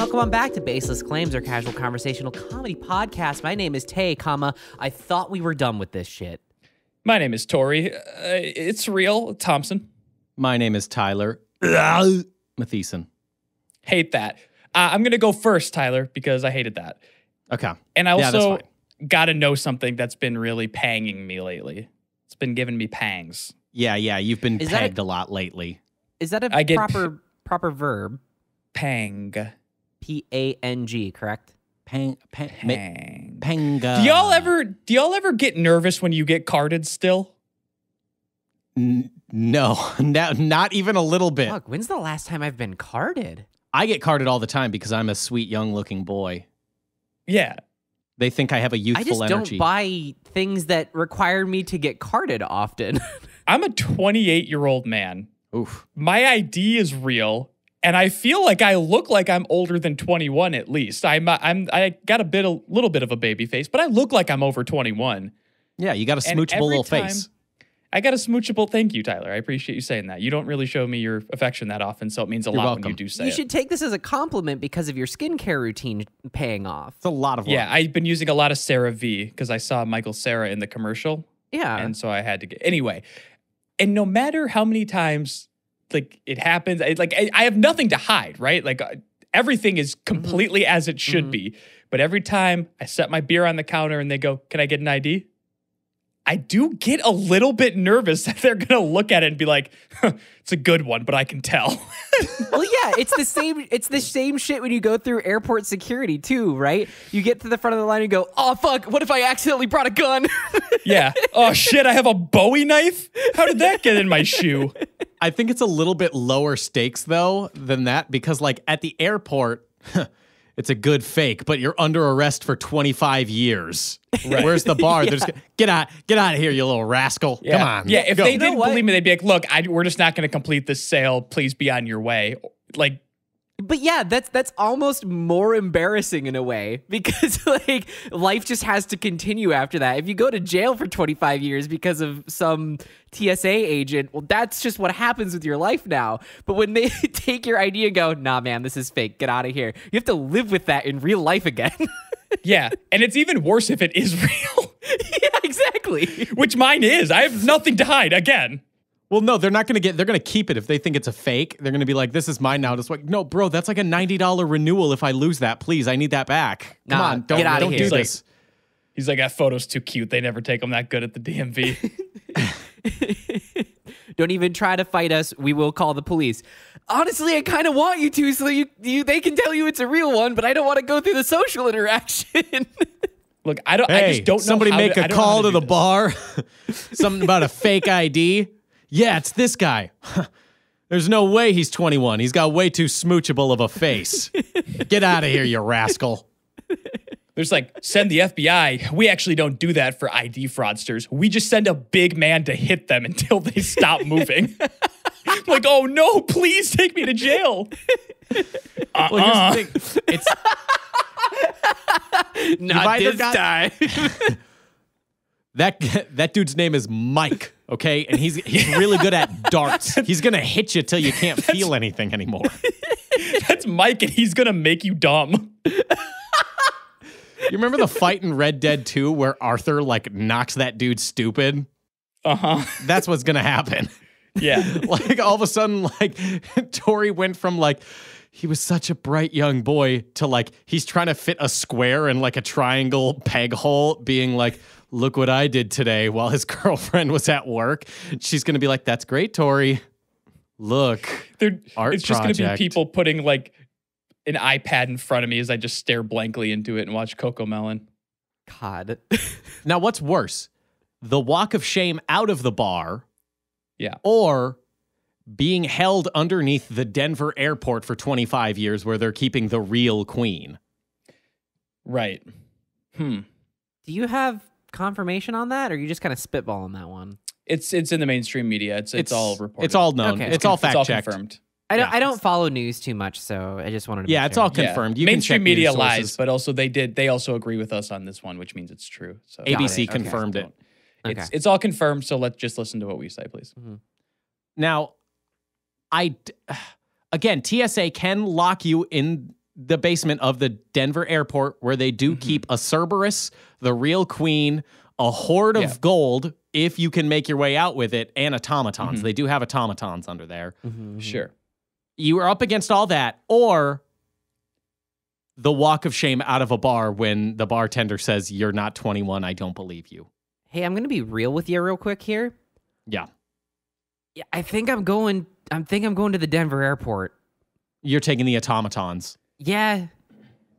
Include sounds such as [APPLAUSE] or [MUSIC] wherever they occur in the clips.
welcome on back to Baseless Claims, our casual conversational comedy podcast. My name is Tay, comma. I thought we were done with this shit. My name is Tori. Uh, it's real, Thompson. My name is Tyler [COUGHS] Matheson. Hate that. Uh, I'm gonna go first, Tyler, because I hated that, Okay. and I also fine. got to know something that's been really panging me lately. It's been giving me pangs. Yeah, yeah. You've been Is that a- pegged a lot lately. Is that a I get- proper proper verb? Pang. P A N G, correct? Pang, pang, pang. Panga. Do y'all ever do y'all ever get nervous when you get carded still? N- no, [LAUGHS] no, not even a little bit. Fuck, when's the last time I've been carded? I get carded all the time because I'm a sweet, young-looking boy. Yeah. They think I have a youthful energy. I just energy. don't buy things that require me to get carded often. [LAUGHS] I'm a 28 year old man. Oof. My ID is real, and I feel like I look like I'm older than 21 at least. I'm uh, I'm I got a bit a little bit of a baby face, but I look like I'm over 21. Yeah, you got a smoochable little time- face. I got a smoochable. Thank you, Tyler. I appreciate you saying that. You don't really show me your affection that often, so it means a You're lot when you do say you it. should take this as a compliment because of your skincare routine paying off. It's a lot of work. Yeah, I've been using a lot of CeraVe because I saw Michael Cera in the commercial, Yeah. and so I had to get anyway. And no matter how many times like it happens, I, like I, I have nothing to hide, right? Like uh, everything is completely as it should Mhm. be. But every time I set my beer on the counter and they go, "Can I get an ID?" I do get a little bit nervous [LAUGHS] that they're gonna look at it and be like, huh, [LAUGHS] "It's a good one," but I can tell. [LAUGHS] well, yeah, it's the same. It's the same shit when you go through airport security too, right? You get to the front of the line and go, "Oh fuck! What if I accidentally brought a gun?" yeah. Oh shit! I have a Bowie knife. How did that get in my shoe? I think it's a little bit lower stakes though than that because like at the airport, it's a good fake, but you're under arrest for 25 years. Where's the bar? There's [LAUGHS] get out, get out of here, you little rascal. Yeah. Come on. Yeah, if Go. they You didn't what? believe me, they'd be like, "Look, I, we're just not going to complete this sale. Please be on your way." Like, but yeah, that's that's almost more embarrassing in a way because [LAUGHS] like life just has to continue after that. If you go to jail for 25 years because of some TSA agent, well that's just what happens with your life now. But when they [LAUGHS] take your ID and go, "Nah, man, this is fake. Get out of here." You have to live with that in real life again. [LAUGHS] yeah, and it's even worse if it is real, yeah, exactly. which mine is. I have nothing to hide. Again, Well, no, they're not going to get. They're going to keep it if they think it's a fake. They're going to be like, "This is mine now." Just like, no, bro, that's like a ninety dollar renewal. If I lose that, please, I need that back. Come Nah, on, don't get outta don't here. do He's like- this. he's like, "That photo's too cute. They never take them that good at the DMV." [LAUGHS] [LAUGHS] Don't even try to fight us. We will call the police. Honestly, I kind of want you to, so you, you they can tell you it's a real one, but I don't want to go through the social [LAUGHS] interaction. Look, I don't. I Hey, just don't know. somebody how make to, a I don't know how call to, do the this. bar. Something about a fake ID. Yeah, it's this guy. [LAUGHS] There's no way he's 21. He's got way too smoochable of a face. [LAUGHS] Get out of here, you rascal. There's like, send the FBI. We actually don't do that for ID fraudsters. We just send a big man to hit them until they stop [LAUGHS] moving. like, oh no, please take me to jail. Well, here's the uh-uh. thing. It's Not this got- time. that that dude's name is Mike, okay? And he's he's really good at darts. [LAUGHS] He's gonna hit you till you can't feel anything anymore. [LAUGHS] That's Mike, and he's gonna make you dumb. You remember the fight in Red Dead 2 where Arthur like knocks that dude stupid? Uh huh. That's what's gonna happen. Yeah. [LAUGHS] like all of a sudden, like Tori went from like he was such a bright young boy to like he's trying to fit a square in like a triangle peg hole, being like, "Look what I did today," while his [LAUGHS] girlfriend was at work. She's gonna be like, "That's great, Tori. Look." They're, Art it's just gonna be people putting like an iPad in front of me as I just stare blankly into it and watch Cocomelon. God. [LAUGHS] Now, what's worse, the walk of shame out of the bar, Yeah. or being held underneath the Denver airport for 25 years, where they're keeping the real queen? Right. Hmm. Do you have confirmation on that, or are you just kind of spitballing that one? It's it's in the mainstream media. It's it's, all reported. It's all known. Okay. It's all It's fact all checked. confirmed. I don't. Yeah. I don't follow news too much, so I just wanted to. Yeah, make it's sure. all confirmed. You can mainstream check media news lies, but also they did. They also agree with us on this one, which means it's true. So ABC it. Okay. confirmed it. It's Okay. it's all confirmed. So let's just listen to what we say, please. Mm-hmm. Now, I [SIGHS] again, TSA can lock you in the basement of the Denver airport where they do mm-hmm. keep a Cerberus, the real queen, a hoard of Yeah. gold if you can make your way out with it, and automatons. Mm-hmm. They do have automatons under there. Mm-hmm. Sure. You are up against all that, or the walk of shame out of a bar when the bartender says, You're not 21. I don't believe you. Hey, I'm gonna be real with you real quick here. Yeah. Yeah, I think I'm going. I think I'm going to the Denver airport. You're taking the automatons. Yeah,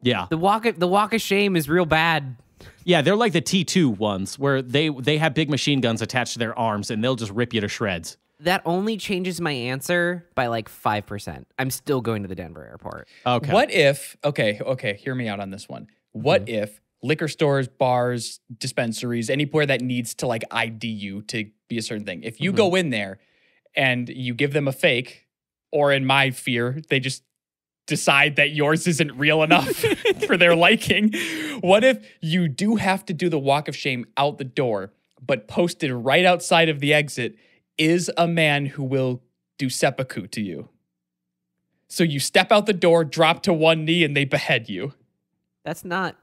Yeah. the walk of, the walk of shame is real bad. Yeah, they're like the T2 ones where they they have big machine guns attached to their arms and they'll just rip you to shreds. That only changes my answer by like five percent. I'm still going to the Denver airport. Okay. What if, okay, okay, hear me out on this one. What mm-hmm. if liquor stores, bars, dispensaries, anywhere that needs to like ID you to be a certain thing, if you go mm-hmm. in there and you give them a fake, or in my fear, they just decide that yours isn't real enough [LAUGHS] for their liking, what if you do have to do the walk of shame out the door, but posted right outside of the exit is a man who will do seppuku to you? So you step out the door, drop to one knee, and they behead you. That's not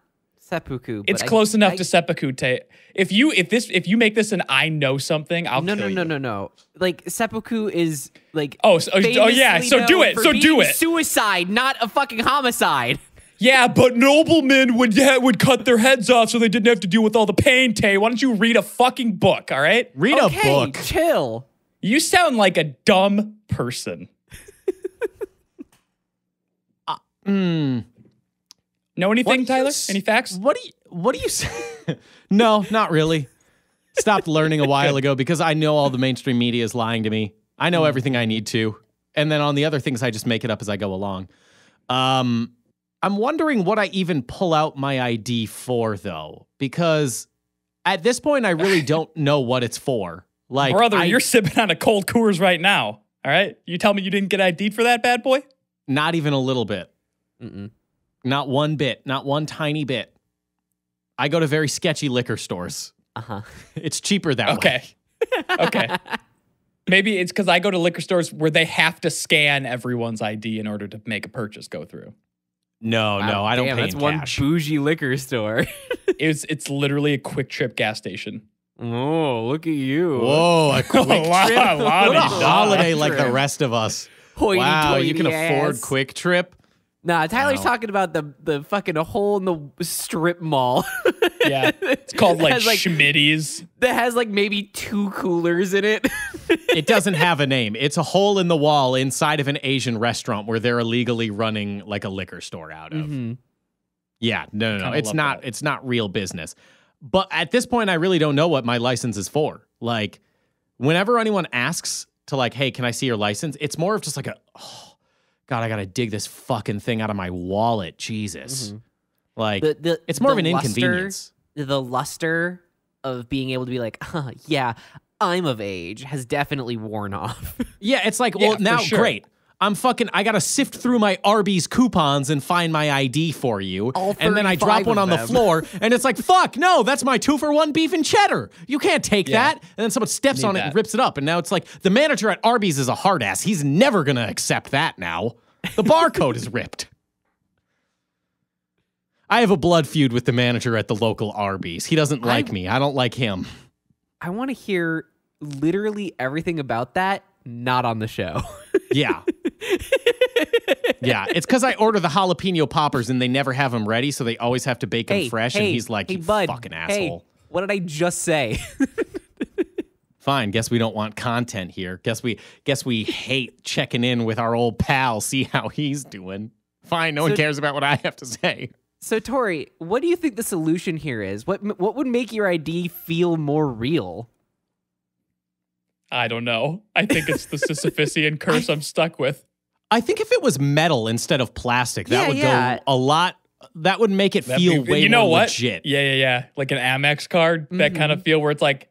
seppuku. It's but I- close enough I- to seppuku. Ta- if you if this if you make this an I know something, I'll No, no, kill no, you. no, no. Like seppuku is like. Oh, so- oh, yeah, so do it, so do it. Suicide, not a fucking homicide. [LAUGHS] Yeah, but noblemen would yeah, would cut their heads off so they didn't have to deal with all the pain. Tay, why don't you read a fucking book? All right, Read okay, a book. chill. you sound like a dumb person. [LAUGHS] Mm, Know anything, Tyler? s- Any facts? What do you what do you say? [LAUGHS] no, not really. Stopped learning a [LAUGHS] while ago because I know all the mainstream media is lying to me. I know everything I need to. And then on the other things I just make it up as I go along. Um I'm wondering what I even pull out my ID for though because at this point I really [LAUGHS] don't know what it's for. Like Brother, I- you're sipping on a cold Coors right now. All right, you tell me you didn't get ID'd for that bad boy? not even a little bit. Mm-mm. Not one bit, not one tiny bit. I go to very sketchy liquor stores. Uh huh. [LAUGHS] It's cheaper that way. Okay. [LAUGHS] okay. Maybe it's because I go to liquor stores where they have to scan everyone's ID in order to make a purchase go through. No, no, I don't Damn, pay that's in one cash. bougie liquor store. [LAUGHS] It's it's literally a QuikTrip gas station. oh, look at you. Whoa, a quick A lot- trip. a lot what a of stuff. holiday like the rest of us. Hoity wow, you can toity afford QuikTrip. Nah, Tyler's talking about the the fucking hole in the strip mall. [LAUGHS] Yeah. It's called like, Has, like- Schmitty's. that has like maybe two coolers in it. [LAUGHS] It doesn't have a name. It's a hole in the wall inside of an Asian restaurant where they're illegally running like a liquor store out of. Mhm. Yeah, no, no, no. Kinda It's not. that. It's not real business. But at this point, I really don't know what my license is for. Like, whenever anyone asks to like, "Hey, can I see your license?" It's more of just like a, oh, God, I gotta dig this fucking thing out of my wallet. Jesus, mm-hmm. like, The, the, it's more of an luster- inconvenience. The luster of being able to be like, [LAUGHS] huh, yeah, I'm of age has definitely worn off. [LAUGHS] Yeah, it's like, well, now sure. great. I'm fucking. I gotta sift through my Arby's coupons and find my ID for you, and then I drop one on the floor, and it's like, fuck, no, that's my two for one beef and cheddar. You can't take Yeah. that. And then someone steps Need on it and rips it up, and now it's like the manager at Arby's is a hard ass. He's never gonna accept that now. The barcode is ripped. [LAUGHS] I have a blood feud with the manager at the local Arby's. He doesn't like I- me. I don't like him. I want to hear literally everything about that, not on the show. [LAUGHS] Yeah. yeah. It's because I order the jalapeno poppers and they never have them ready, so they always have to bake them hey, fresh. hey, and he's like, hey, you bud, fucking asshole. what did I just say? [LAUGHS] Fine. Guess we don't want content here. Guess we guess we hate checking in with our old pal, see how he's doing. Fine. No one cares about what I have to say. so, Tori, what do you think the solution here is? What what would make your ID feel more real? I don't know. I think it's the Sisyphusian [LAUGHS] curse I'm stuck with. I think if it was metal instead of plastic, that Yeah, would yeah. go a lot. That would make it That'd feel be- way you know more what? legit. Yeah, yeah, yeah. Like an Amex card, that kind Mm-hmm. of feel where it's like,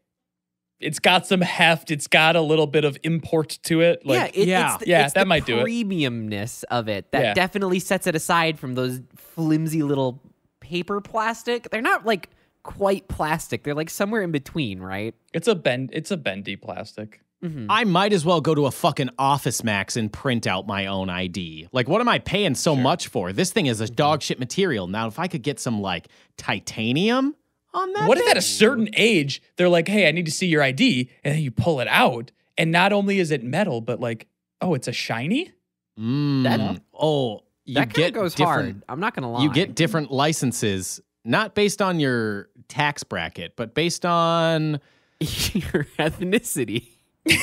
it's got some heft. It's got a little bit of import to it. Like, yeah, it, yeah. it's the, Yeah, it's that the might do it. premiumness of it that Yeah. definitely sets it aside from those flimsy little paper plastic. They're not like quite plastic. They're like somewhere in between, right? it's a bend. It's a bendy plastic. Mhm. I might as well go to a fucking OfficeMax and print out my own ID. Like, what am I paying so much for? This thing is a dog shit material. Now, if I could get some like titanium on that, What if thing- at a certain age they're like, "Hey, I need to see your ID," and then you pull it out, and not only is it metal, but like, oh, it's a shiny. Mm, That- oh, you that kind get of goes different. hard. I'm not gonna lie. You get different licenses, not based on your tax bracket, but based on [LAUGHS] your ethnicity. [LAUGHS]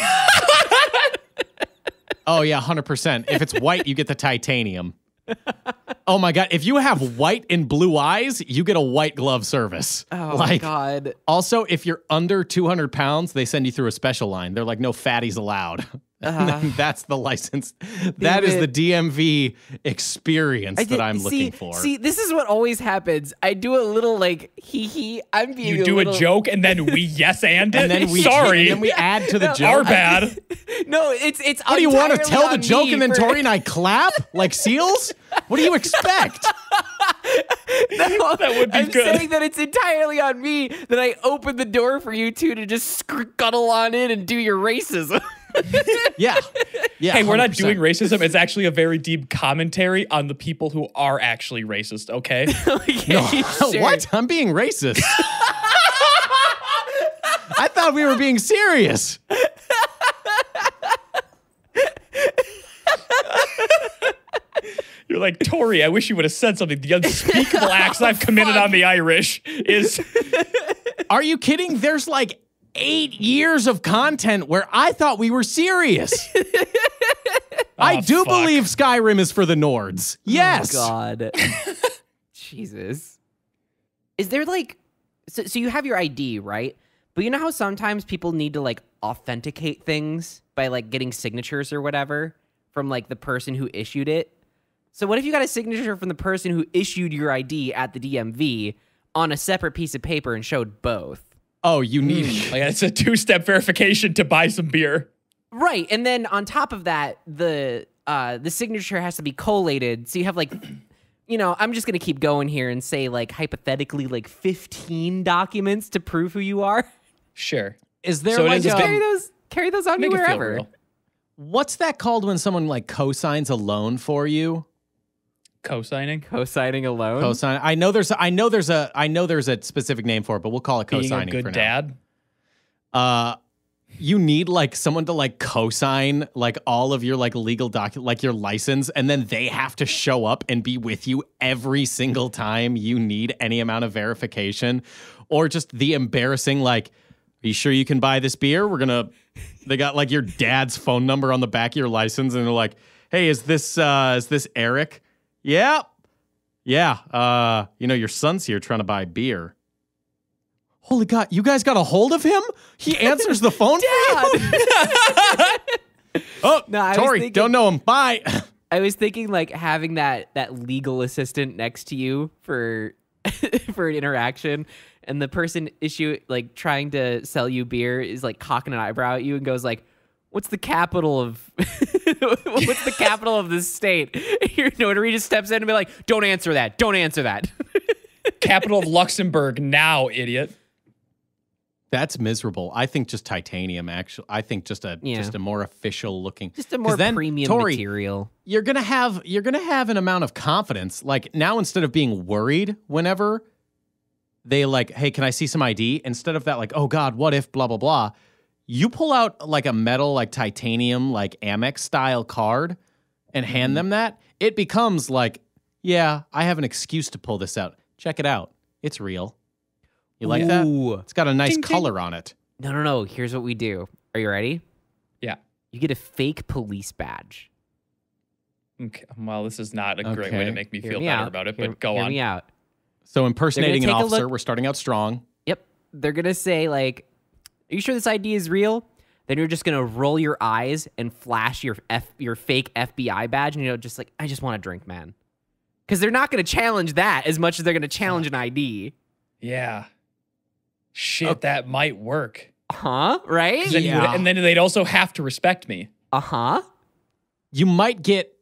oh yeah, hundred percent. If it's white, you get the titanium. Oh my god! If you have white and blue eyes, you get a white glove service. Oh my like, god. Also, if you're under 200 pounds, they send you through a special line. They're like, no fatties allowed. [LAUGHS] And Uh, then that's the license. That is the DMV experience I that I'm see, looking for. See, this is what always happens. I do a little like hee hee. I'm being You do little, a joke, and then we yes and it. and then we sorry, and then we add to the joke. our bad. [LAUGHS] No, it's it's. What do you want to tell the joke and then for- Tori and I [LAUGHS] clap like seals? What do you expect? [LAUGHS] No, That would be I'm good. saying that it's entirely on me that I opened the door for you two to just scuttle on in and do your racism. Yeah. Yeah. Hey, we're not 100%. doing racism. It's actually a very deep commentary on the people who are actually racist. Okay. [LAUGHS] okay, [LAUGHS] sure. what? I'm being racist. I thought we were being serious. You're like Tori. I wish you would have said something. The unspeakable acts I've committed on the [LAUGHS] oh, Irish is Are you kidding? There's like eight years of content where I thought we were serious. [LAUGHS] I Aw, do fuck. believe Skyrim is for the Nords. Oh, yes. Oh, God. [LAUGHS] Jesus. Is there like so, so you have your ID, right? But you know how sometimes people need to like authenticate things by like getting signatures or whatever from like the person who issued it? So what if you got a signature from the person who issued your ID at the DMV on a separate piece of paper and showed both? Oh, you need. [LAUGHS] like it's a two-step verification to buy some beer. Right, and then on top of that, the uh, the signature has to be collated. So you have like, [CLEARS THROAT] you know, I'm just gonna keep going here and say like hypothetically like 15 documents to prove who you are. Sure. Is there So it like is a a, carry those, carry those on you Make wherever. what's that called when someone like co-signs a loan for you? Co-signing. Co-signing alone. Co-sign. I know there's. I know there's a. I know there's a specific name for it, but we'll call it Being a co-signing good for now. dad. uh you need like someone to like co-sign like all of your like legal doc like your license and then they have to show up and be with you every single time you need any amount of verification or just the embarrassing like are you sure you can buy this beer we're gonna they got like your dad's phone number on the back of your license and they're like hey is this uh is this eric yeah yeah uh you know your son's here trying to buy beer Holy God, you guys got a hold of him? He [LAUGHS] answers the phone for you? [LAUGHS] Oh, No, I Tori, thinking- don't know him. Bye. [LAUGHS] I was thinking like having that that legal assistant next to you for for an interaction and the person issue like trying to sell you beer is like cocking an eyebrow at you and goes like what's the capital of [LAUGHS] what's the capital of this state [LAUGHS] your notary just steps in and be like don't answer that don't answer that [LAUGHS] Capital of Luxembourg now, idiot. That's miserable. I think just titanium. Actually, I think just a Yeah. just a more official looking, just a more then, premium Tori, material You're gonna have you're gonna have an amount of confidence. Like now, instead of being worried whenever they like, hey, can I see some ID? Instead of that, like, oh God, what if blah blah blah. You pull out like a metal, like titanium, like Amex style card and Mm-hmm. hand them that. It becomes like, yeah, I have an excuse to pull this out. Check it out. It's real. You like that? It's got a nice Ding, ding. color on it. no no no here's what we do are you ready Yeah. you get a fake police badge Okay. Well, this is not a great way to make me Hear feel me better out. about it, Hear- but go hear on. me out So impersonating an officer, look- we're starting out strong. Yep. They're going to say, like, are you sure this ID is real? Then you're just going to roll your eyes and flash your F- your fake FBI badge. And, you know, just like, I just want a drink, man. Because they're not going to challenge that as much as they're going to challenge an ID. Yeah. Shit, Okay. that might work. Huh? Right. then you would- Yeah. and then they'd also have to respect me. Uh huh. You might get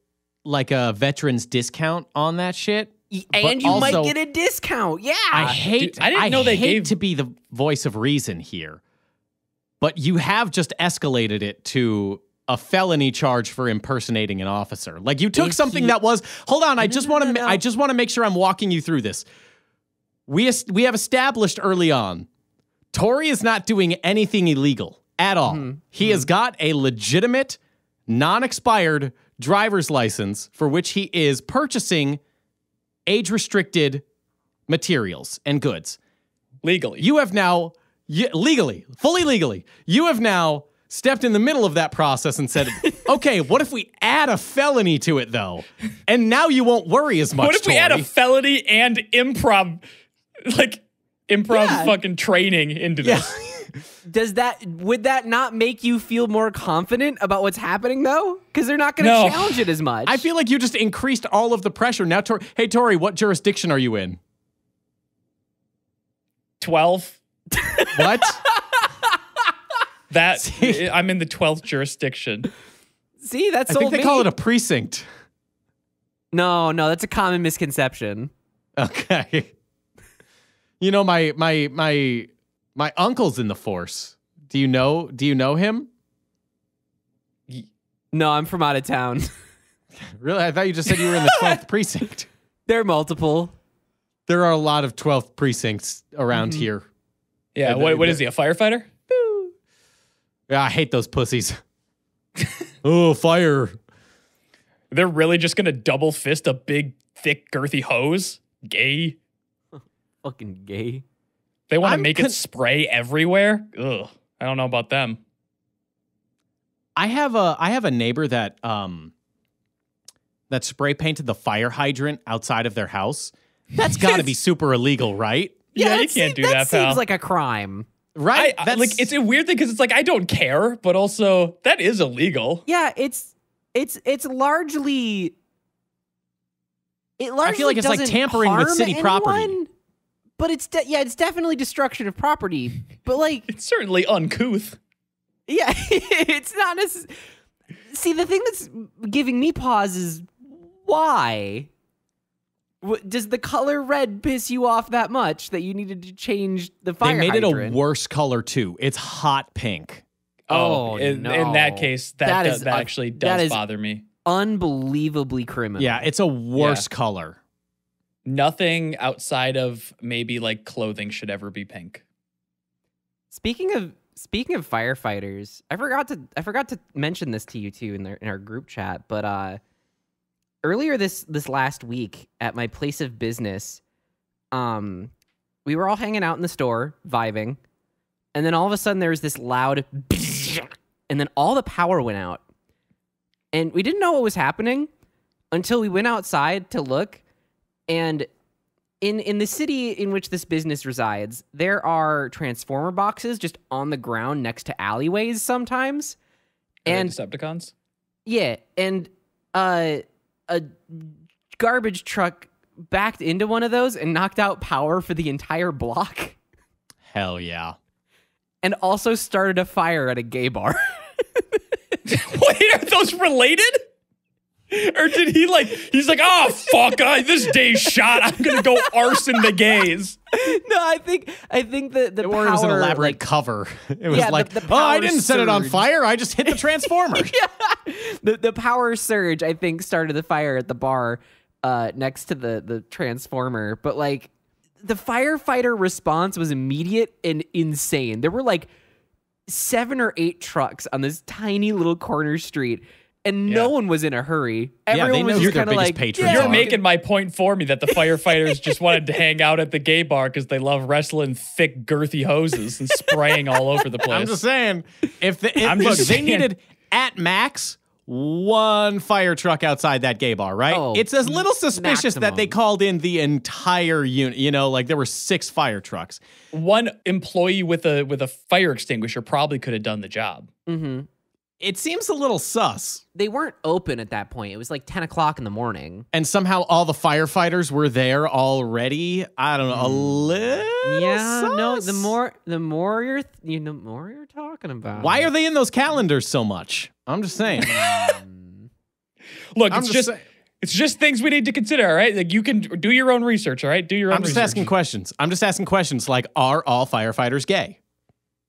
like a veterans discount on that shit. And you might get a discount. Yeah. I hate. dude, I didn't know they hate gave- to be the voice of reason here, but you have just escalated it to a felony charge for impersonating an officer. Like you took If something you- that was Hold on, I just want to. I just want to make sure I'm walking you through this. We we have established early on Tori is not doing anything illegal at all. Mm-hmm. He has got a legitimate non-expired driver's license for which he is purchasing age restricted materials and goods. Legally. You have now y- legally, fully legally, you have now stepped in the middle of that process and said, [LAUGHS] "Okay, what if we add a felony to it though?" And now you won't worry as much. what if we add a felony and improv, like improv Yeah. fucking training into Yeah. this? [LAUGHS] Does that would that not make you feel more confident about what's happening though? Because they're not going to No. challenge it as much. I feel like you just increased all of the pressure. Now, Tori, hey Tori, what jurisdiction are you in? 12. What? [LAUGHS] That See? I'm in the 12th jurisdiction. see that's I think they me. call it a precinct. no, no. That's a common misconception. Okay. You know my my my my uncle's in the force. Do you know? Do you know him? No, I'm from out of town. [LAUGHS] Really? I thought you just said you were in the 12th precinct. [LAUGHS] there are multiple. There are a lot of 12th precincts around Mm-hmm. here. Yeah, Yeah, what, they- what is he, a firefighter? Yeah, I hate those pussies. [LAUGHS] oh, fire. They're really just gonna double fist a big, thick, girthy hose? Gay. Fucking gay. They want to make con- it spray everywhere? Ugh. I don't know about them. I have a I have a neighbor that um that spray painted the fire hydrant outside of their house. That's [LAUGHS] got to be super illegal, right? Yeah, you can't do that that, pal. seems like a crime. Right? I, I- like it's a weird thing because it's like I don't care, but also that is illegal. Yeah, it's it's it's largely. It largely feel like it's like tampering with city property. anyone, But it's de- yeah, it's definitely destruction of property. But like, [LAUGHS] It's certainly uncouth. yeah, [LAUGHS] it's not necessarily. See, the thing that's giving me pause is why. Wh- Does the color red piss you off that much that you needed to change the fire they made it a worse color too. It's hot pink. Oh, in, no. in that case, that That does, is that actually that does is- bother me. Unbelievably criminal. Yeah, it's a worse color. Nothing outside of maybe like clothing should ever be pink. Speaking of speaking of firefighters, I forgot to I forgot to mention this to you too in their in our group chat, but uh earlier this this last week at my place of business, um we were all hanging out in the store, vibing, and then all of a sudden there was this loud [LAUGHS] and then all the power went out. And we didn't know what was happening until we went outside to look and in in the city in which this business resides, there are transformer boxes just on the ground next to alleyways sometimes. And Decepticons. yeah, and uh a garbage truck backed into one of those and knocked out power for the entire block Hell yeah. and also started a fire at a gay bar. [LAUGHS] Wait, are those related? Or did he like? He's like, oh fuck, I, this day's shot. I'm gonna go arson the gays. no, I think I think the the Or power it was an elaborate like, cover. It was Yeah, like, the oh, I didn't set it on fire. I just hit the [LAUGHS] transformer. yeah. the the power surge I think started the fire at the bar uh next to the the transformer but like the firefighter response was immediate and insane there were like seven or eight trucks on this tiny little corner street and no one was in a hurry they everyone know was just kind of biggest like yeah, You're are. making my point for me that the firefighters just wanted to [LAUGHS] hang out at the gay bar because they love wrestling thick, girthy hoses and spraying all over the place. I'm just saying, if the if, I'm look, just they saying. needed at max one fire truck outside that gay bar, right? Oh, it's a little suspicious that they called in the entire unit. You know, like there were six fire trucks. One employee with a with a fire extinguisher probably could have done the job. Mhm. It seems a little sus. they weren't open at that point it was like 10 o'clock in the morning And somehow all the firefighters were there already. I don't know, a mm. little. Yeah no the more the more you're th- you know more you're talking about Why are they in those calendars so much? I'm just saying. [LAUGHS] Look, I'm it's just just, it's just things we need to consider. All right, like you can do your own research. All right, do your own. I'm just research. asking questions. I'm just asking questions like, are all firefighters gay?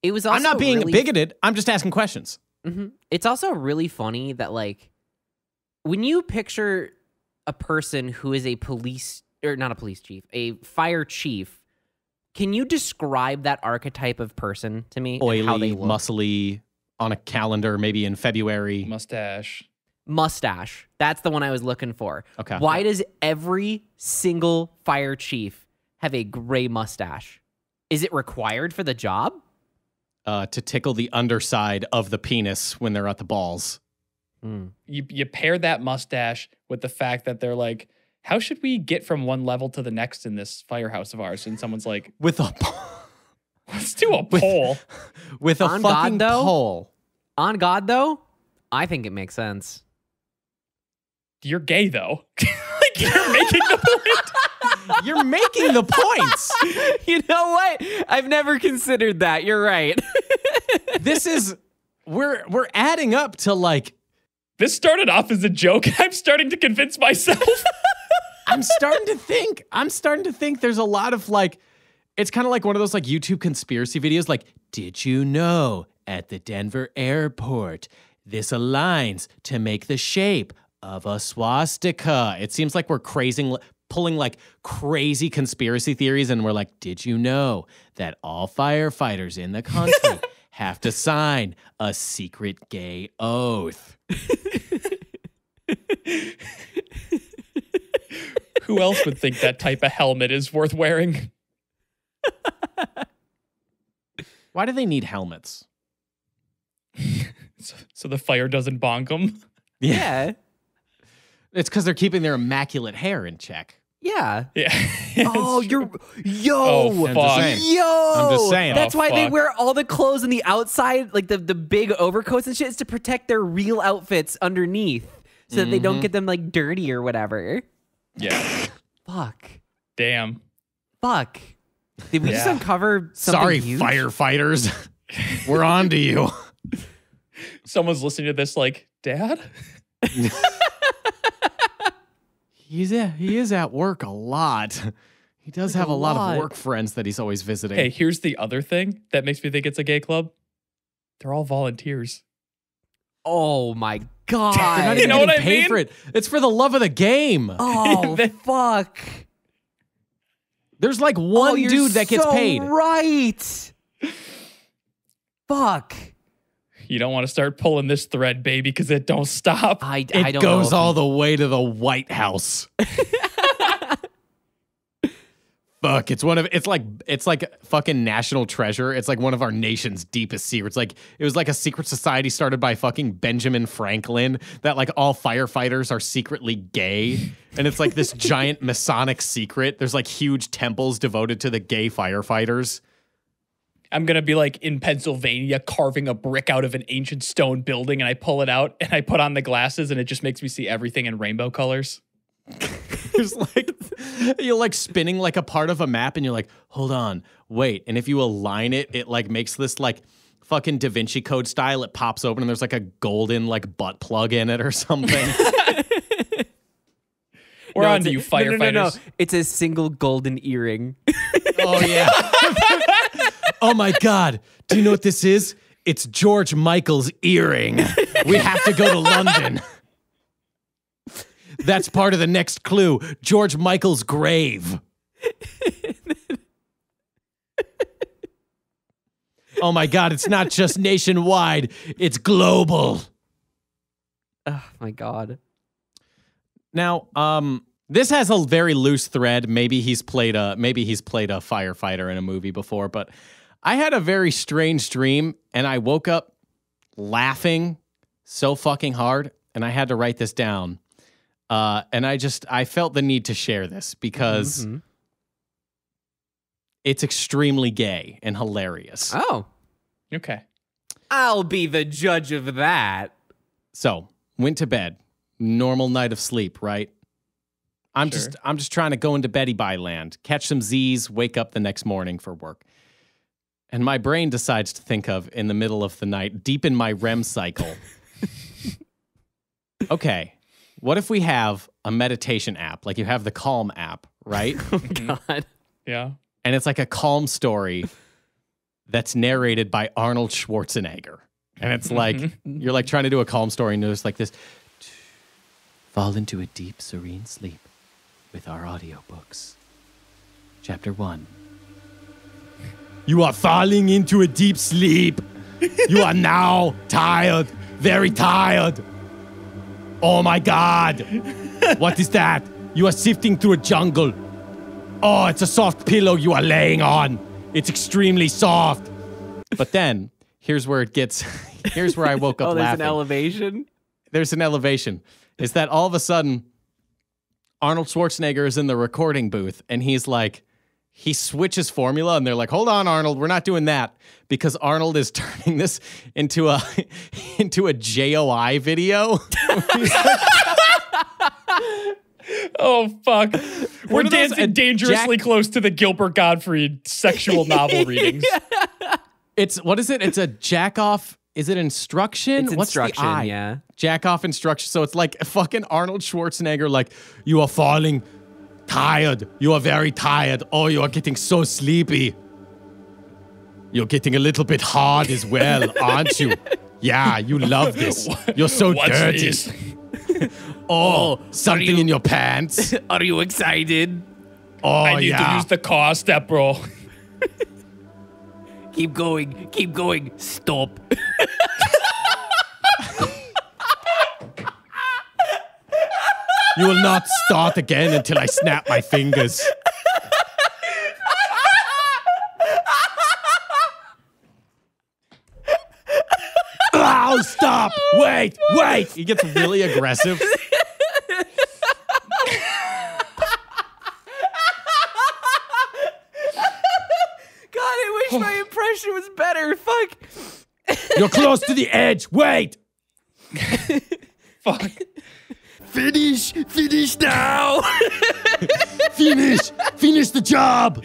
It was also I'm not being really bigoted. I'm just asking questions. Hmm It's also really funny that like when you picture a person who is a police or not a police chief, a fire chief, can you describe that archetype of person to me? and Oily, how they look? muscly, on a calendar, maybe in February. Mustache. mustache. That's the one I was looking for. Okay. Why does every single fire chief have a gray mustache? Is it required for the job? Uh, to tickle the underside of the penis when they're at the balls. Hmm. You you pair that mustache with the fact that they're like, how should we get from one level to the next in this firehouse of ours? And someone's like, [LAUGHS] With a [LAUGHS] let's do a poll. [LAUGHS] with a On God, fucking though? pole. On God, though, I think it makes sense. You're gay though. like you're making the point. You're making the points. [LAUGHS] you know what? I've never considered that. You're right. [LAUGHS] This is we're we're adding up to like This started off as a joke. [LAUGHS] I'm starting to convince myself. I'm starting to think. I'm starting to think there's a lot of like it's kind of like one of those like YouTube conspiracy videos like did you know at the Denver airport this aligns to make the shape of a swastika. It seems like we're crazing pulling like crazy conspiracy theories and we're like did you know that all firefighters in the country [LAUGHS] have to sign a secret gay oath. [LAUGHS] Who else would think that type of helmet is worth wearing? [LAUGHS] Why do they need helmets? So, so the fire doesn't bonk them. yeah. It's because they're keeping their immaculate hair in check. Yeah. Yeah. [LAUGHS] Oh, you're yo. Oh, I'm just fuck. saying. Yo, I'm just saying. Oh, That's Oh, why they wear all the clothes on the outside, like the the big overcoats and shit, is to protect their real outfits underneath, so that they don't mm-hmm. get them like dirty or whatever. Yeah. Fuck, Damn. fuck. Did we just uncover something Sorry, huge? firefighters. [LAUGHS] We're on to you. Someone's listening to this like, Dad? [LAUGHS] He's at, he is at work a lot. [LAUGHS] He does Like have a a lot, lot. of work friends that he's always visiting. Hey, here's the other thing that makes me think it's a gay club. They're all volunteers. Oh my They're god. not You know what getting I paid mean? for it. It's for the love of the game. [LAUGHS] [LAUGHS] oh They- fuck. There's like Oh, one you're dude that gets so paid. Right. Fuck. You don't want to start pulling this thread, baby, because it don't stop. I, It I don't know goes if- all the way to the White House. [LAUGHS] Fuck, it's one of it's like it's like fucking national treasure. It's like one of our nation's deepest secrets. Like it was like a secret society started by fucking Benjamin Franklin that like all firefighters are secretly gay. And it's like this [LAUGHS] giant Masonic secret. There's like huge temples devoted to the gay firefighters. I'm gonna be like in Pennsylvania carving a brick out of an ancient stone building, and I pull it out and I put on the glasses, and it just makes me see everything in rainbow colors. [LAUGHS] There's like you're like spinning like a part of a map and you're like, hold on, wait. And if you align it, it like makes this like fucking Da Vinci Code style. It pops open and there's like a golden like butt plug in it or something. [LAUGHS] We're No, on to a- you, no, firefighters. No, no, no, It's a single golden earring. oh yeah. [LAUGHS] oh my god. Do you know what this is? It's George Michael's earring. We have to go to London. That's part of the next clue. George Michael's grave. oh my God, it's not just nationwide, it's global. oh my god. Now, um, this has a very loose thread. Maybe he's played a maybe he's played a firefighter in a movie before, but I had a very strange dream and I woke up laughing so fucking hard and I had to write this down. Uh, and I just I felt the need to share this because Mhm. it's extremely gay and hilarious. Oh, Okay. I'll be the judge of that. So, went to bed. Normal night of sleep, right? I'm Sure. just I'm just trying to go into Betty by land, catch some Z's, wake up the next morning for work. And my brain decides to think of in the middle of the night, deep in my REM cycle. [LAUGHS] okay, what if we have a meditation app, like you have the Calm app, right? [LAUGHS] oh, mm-hmm. God. Yeah. and it's like a calm story that's narrated by Arnold Schwarzenegger. And it's mm-hmm. like you're like trying to do a calm story and it's like this Fall into a deep, serene sleep with our audiobooks. Chapter 1. You are falling into a deep sleep. You are now tired, very tired. Oh my god. What is that? You are sifting through a jungle. Oh, it's a soft pillow you are laying on. It's extremely soft. But then, here's where it gets [LAUGHS] here's where I woke up Oh, there's laughing an elevation. there's an elevation is that all of a sudden Arnold Schwarzenegger is in the recording booth and he's like he switches formula and they're like hold on Arnold we're not doing that because Arnold is [LAUGHS] turning this into a [LAUGHS] into a JOI video [LAUGHS] Oh fuck. We're One of those, dancing uh, dangerously Jack- close to the Gilbert Gottfried sexual novel readings. it's what is it it's a jack off is it instruction It's What's the instruction, I? yeah. jack off instruction so it's like fucking Arnold Schwarzenegger like you are falling tired you are very tired oh you are getting so sleepy you're getting a little bit hard as well [LAUGHS] aren't you yeah you love this [LAUGHS] you're so What's dirty this? [LAUGHS] oh, oh something you- in your pants Are you excited? oh I need yeah to use the car step, bro. Keep going. Keep going. Stop. You will not start again until I snap my fingers Oh, stop! Wait, wait! He gets really aggressive. God, I wish my impression was better. Fuck. You're close to the edge. Wait! Fuck. [LAUGHS] [LAUGHS] Finish! Finish now! [LAUGHS] finish! Finish the job!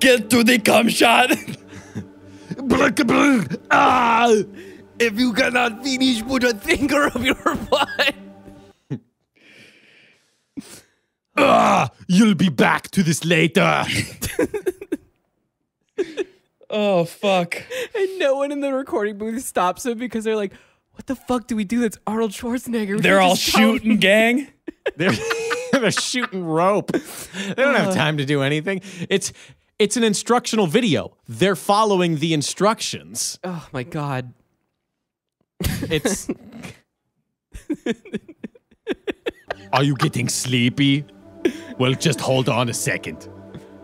Get to the cum shot. ah! If you cannot finish, put a finger up your butt. [LAUGHS] Ah! You'll be back to this later. [LAUGHS] oh fuck. And no one in the recording booth stops him because they're like, what the fuck do we do? That's Arnold Schwarzenegger. We They're all just tell him." shooting, gang. [LAUGHS] They're, [LAUGHS] they're shooting rope. They don't have uh. time to do anything. It's it's an instructional video. They're following the instructions. Oh my god. It's. [LAUGHS] Are you getting sleepy? Well, just hold on a second.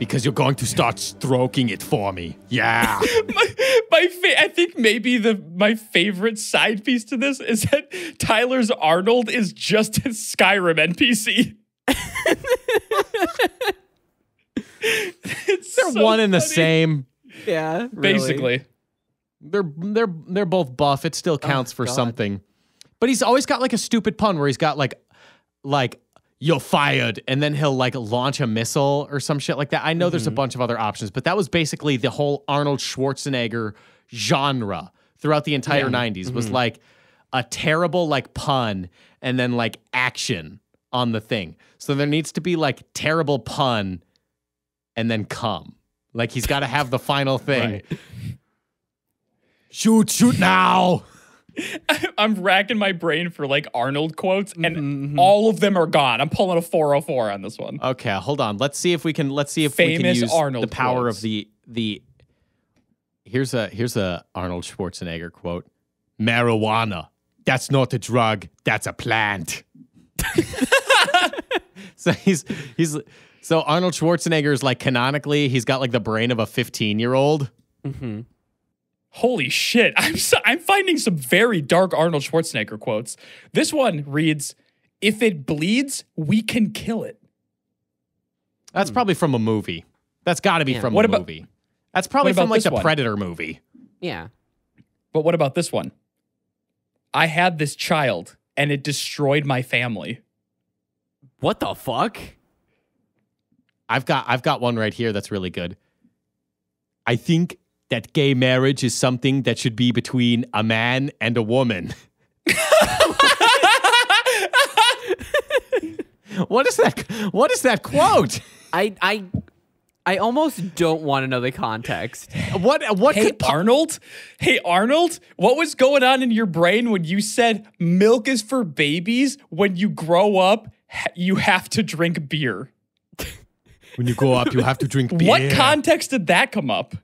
Because you're going to start stroking it for me. Yeah. [LAUGHS] my, my fa- I think maybe the my favorite side piece to this is that Tyler's Arnold is just a Skyrim NPC. it's They're so one and the same. Yeah. really. Basically. They're they're they're both buff. It still oh counts for God. something. But he's always got like a stupid pun where he's got like like you're fired and then he'll like launch a missile or some shit like that. I know there's a mm-hmm. bunch of other options, but that was basically the whole Arnold Schwarzenegger genre throughout the entire 90s was mm-hmm. like a terrible like pun and then like action on the thing. So there needs to be like terrible pun and then come. Like he's got to have the final thing. [LAUGHS] Right. Shoot, shoot now. [LAUGHS] I'm racking my brain for like Arnold quotes, and Mm-hmm, all of them are gone. I'm pulling a 404 on this one. Okay, hold on. Let's see if we can let's see if we can use Arnold the power quotes. of the the Here's a here's a Arnold Schwarzenegger quote. Marijuana. That's not a drug, that's a plant. [LAUGHS] so he's he's so Arnold Schwarzenegger is like canonically he's got like the brain of a 15-year-old. Holy shit. [LAUGHS] I'm so, I'm finding some very dark Arnold Schwarzenegger quotes. This one reads, "If it bleeds, we can kill it." That's hmm. probably from a movie. That's got to be Yeah. from What a about- movie. That's probably from like this the one? Predator movie. Yeah. But what about this one? I had this child and it destroyed my family. What the fuck? I've got I've got one right here that's really good. I think that gay marriage is something that should be between a man and a woman. [LAUGHS] what is that what is that quote? I I I almost don't want to know the context. What what Hey could po- Arnold, hey Arnold, what was going on in your brain when you said milk is for babies? When you grow up, you have to drink beer. when you grow up you have to drink beer? What context did that come up?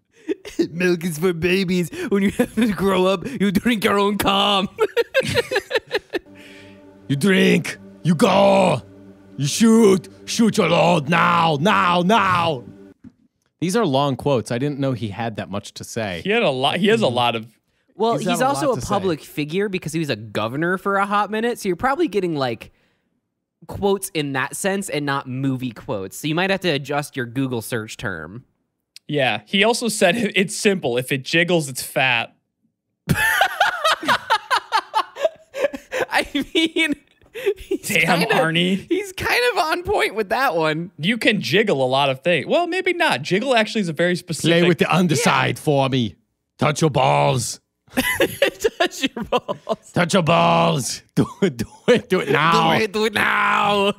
[LAUGHS] Milk is for babies. When you have to grow up, you drink your own cum. [LAUGHS] You drink, you go, you shoot, shoot your load now, now, now. These are long quotes. I didn't know he had that much to say. He had a lot. He has a lot of. Well, He's he's, a also a to say. public figure because he was a governor for a hot minute. So you're probably getting like quotes in that sense and not movie quotes. So you might have to adjust your Google search term. Yeah. He also said [LAUGHS] it's simple. If it jiggles, it's fat. [LAUGHS] I mean, he's Damn, kinda, Arnie. He's kind of on point with that one. You can jiggle a lot of things. Well, maybe not. Jiggle actually is a very specific. Play with the underside for me. [LAUGHS] Touch your balls. Touch your balls. Touch your balls. Do it, do it, do it now. Do it, do it now.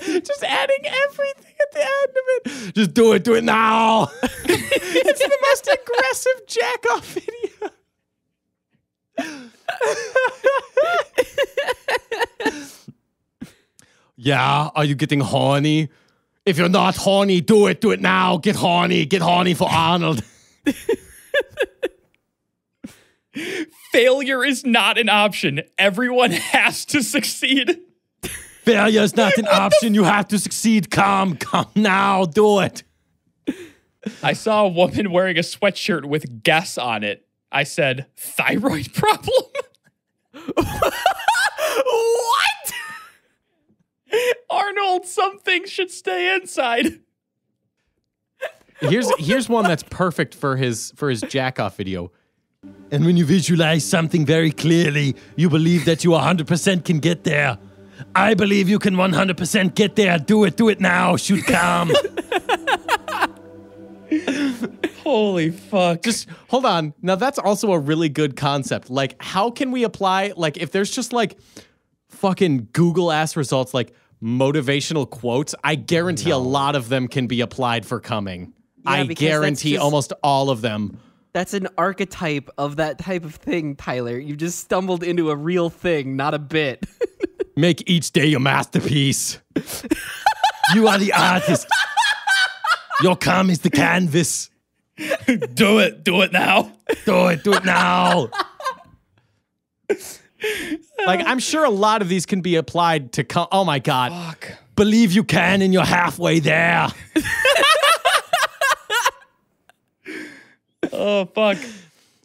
Just adding everything at the end of it. Just do it, do it now. [LAUGHS] it's the most aggressive jack off video. yeah, are you getting horny? If you're not horny, do it, do it now. Get horny, get horny for Arnold. Failure is not an option. Everyone has to succeed. Failure is not an option. You have to succeed. Come, come now, do it. I saw a woman wearing a sweatshirt with guess on it. I said, thyroid problem? what? Arnold, some things should stay inside. Here's here's one that's perfect for his for his jack off video. And when you visualize something very clearly, you believe that you 100% can get there. I believe you can 100% get there. Do it, do it now. Shoot calm. [LAUGHS] Holy fuck. just hold on. Now that's also a really good concept. Like how can we apply like if there's just like fucking Google ass results like motivational quotes, I guarantee a lot of them can be applied for coming. I guarantee just- almost all of them. That's an archetype of that type of thing, Tyler. You just stumbled into a real thing, not a bit. [LAUGHS] Make each day your masterpiece. you are the artist. Your cum is the canvas. do it. Do it now. Do it, do it now. like, I'm sure a lot of these can be applied to cum. Oh my God. Fuck. Believe you can and you're halfway there. Oh, fuck.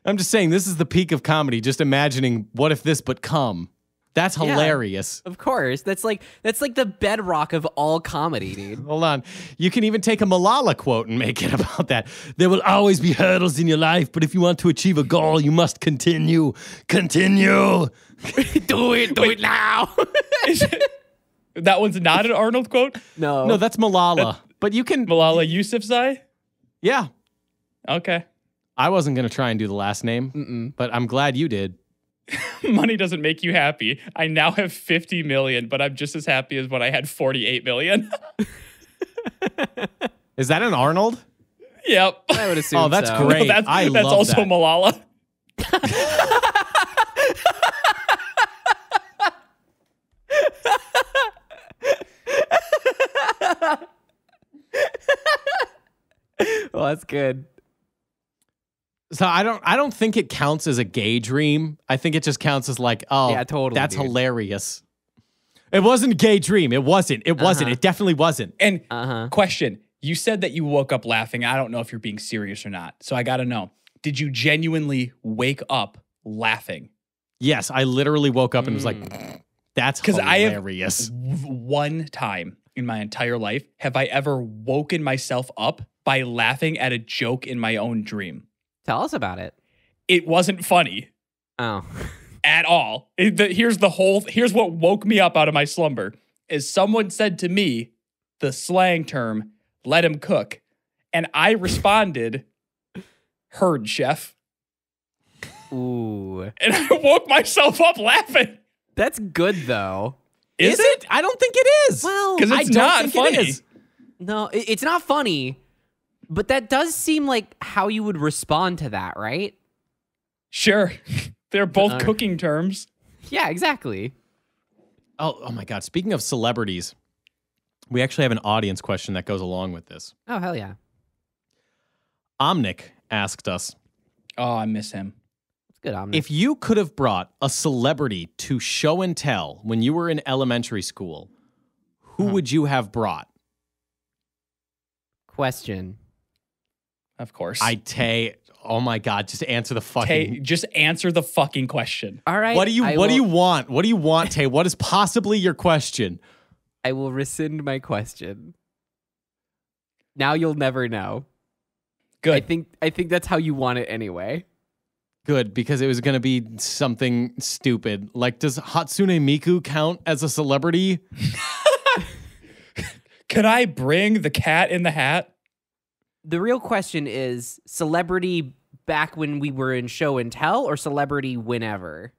I'm just saying, this is the peak of comedy. Just imagining what if this but cum. That's hilarious. of course. That's like that's like the bedrock of all comedy, dude. Hold on. You can even take a Malala quote and make it [LAUGHS] about that. There will always be hurdles in your life, but if you want to achieve a goal, you must continue. Continue. [LAUGHS] do it, do it now. [LAUGHS] That one's not an Arnold quote? no. No, that's Malala. But you can, Malala Yousafzai? yeah. Okay. I wasn't going to try and do the last name, but I'm glad you did. [LAUGHS] Money doesn't make you happy. I now have 50 million, but I'm just as happy as when I had 48 million. [LAUGHS] Is that an Arnold? yep. I would assume Oh, that's so. great. that's I that's love also that. Malala. [LAUGHS] Well, that's good. So I don't I don't think it counts as a gay dream. I think it just counts as like, oh, Yeah, totally, That's dude. hilarious. It wasn't a gay dream. It wasn't. It wasn't. Uh-huh. It definitely wasn't. And Uh-huh. question, you said that you woke up laughing. I don't know if you're being serious or not. So I got to know. Did you genuinely wake up laughing? Yes, I literally woke up and was like, that's 'Cause I have- hilarious. One time in my entire life have I ever woken myself up by laughing at a joke in my own dream. Tell us about it. It wasn't funny. Oh. at all. It- the- here's the whole here's what woke me up out of my slumber is someone said to me the slang term let him cook and I responded heard chef Ooh. and [LAUGHS] I woke myself up laughing. That's good though. Is, it? I don't think it is. Well, 'Cause I it's don't not think funny. It is. No, it's not funny, but that does seem like how you would respond to that, right? Sure. [LAUGHS] They're both Alright. cooking terms. Yeah, exactly. Oh, oh my God. Speaking of celebrities, we actually have an audience question that goes along with this. Oh hell yeah, Omnic asked us Oh, I miss him. it's good. Omni. if you could have brought a celebrity to show and tell when you were in elementary school, who Uh-huh. would you have brought? question. Of course. I Tay. Oh my God! Just answer the fucking. Tay, just answer the fucking question. All right. what do you I What do you will- want? What do you want, Tay? What is possibly your question? I will rescind my question. Now you'll never know. Good. I think I think that's how you want it anyway. Good, because it was going to be something stupid. Like, does Hatsune Miku count as a celebrity? [LAUGHS] Could I bring the cat in the hat? The real question is celebrity back when we were in show and tell or celebrity whenever?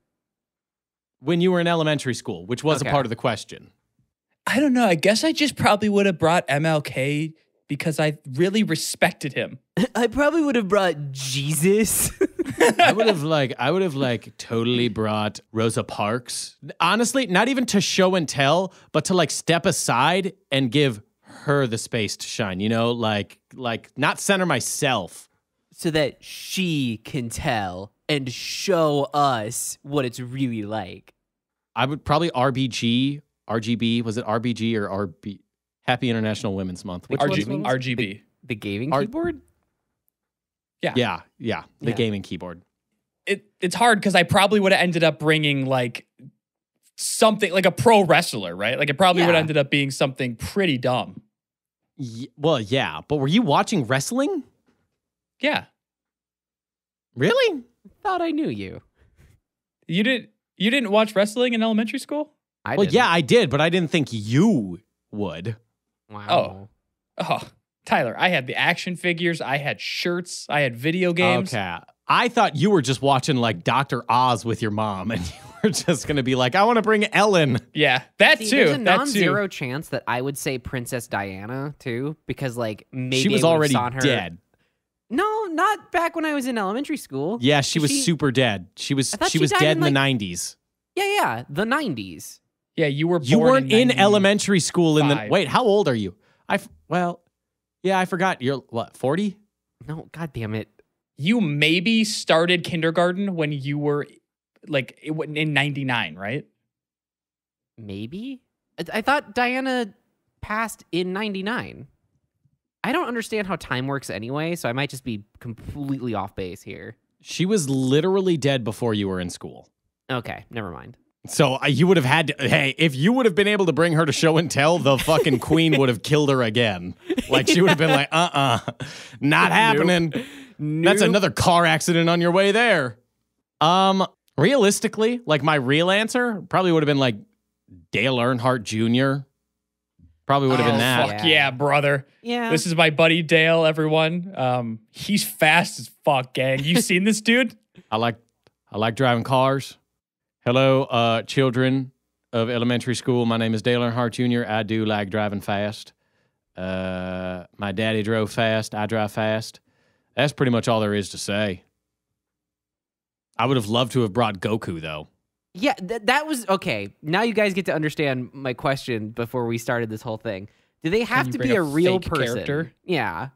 When you were in elementary school, which was Okay. a part of the question. I don't know. I guess I just probably would have brought MLK because I really respected him. [LAUGHS] I probably would have brought Jesus. I would [LAUGHS] have like I would have like totally brought Rosa Parks. Honestly, not even to show and tell, but to like step aside and give her the space to shine, you know? Like like not center myself. so that she can tell and show us what it's really like. I would probably RBG, RGB, was it RBG or RB Happy International Women's Month. Which Which RG, one's- RGB. The gaming Are- keyboard? Yeah. Yeah, yeah, the Yeah. gaming keyboard. It, it's hard because I probably would have ended up bringing like something like a pro wrestler, right? Like it probably would have ended up being something pretty dumb. Y- well, yeah, but were you watching wrestling? Yeah. Really? Thought I knew you. You didn't you didn't watch wrestling in elementary school? I well, didn't. yeah, I did, but I didn't think you would. Wow. Oh. oh, Tyler, I had the action figures, I had shirts, I had video games. Okay. I thought you were just watching like Dr. Oz with your mom and [LAUGHS] you were just going to be like, I want to bring Ellen. Yeah, that See, too. there's a non-zero chance that I would say Princess Diana too, because like maybe she was already saw her- dead. No, not back when I was in elementary school. Yeah, she was She- super dead. She was I thought she she was died dead in, in, like- the 90s. yeah, yeah, the '90s. Yeah, you were born You weren't in, 90 elementary school in the. Wait, how old are you? I well, yeah, I forgot. You're what, 40? No, god damn it. You maybe started kindergarten when you were like it wa- in 99, right? Maybe I, I thought Diana passed in '99. I don't understand how time works anyway, so I might just be completely off base here. She was literally dead before you were in school. Okay, never mind. So uh, you would have had to, hey, if you would have been able to bring her to show and tell, the fucking queen would have killed her again. Like she would have been like, [LAUGHS] uh uh not happening. That's Nope. another car accident on your way there. Um, realistically, like my real answer probably would have been like Dale Earnhardt Jr. Probably would have Oh, been that. Fuck Yeah. yeah, brother. Yeah. This is my buddy Dale, everyone. Um, he's fast as fuck, gang. You seen this dude? [LAUGHS] I like I like driving cars. Hello, uh, children of elementary school. My name is Dale Earnhardt Jr. I do like driving fast. Uh, my daddy drove fast. I drive fast. That's pretty much all there is to say. I would have loved to have brought Goku though. Yeah, th- that was okay. Now you guys get to understand my question before we started this whole thing. Do they have to be a a real person? character? Yeah.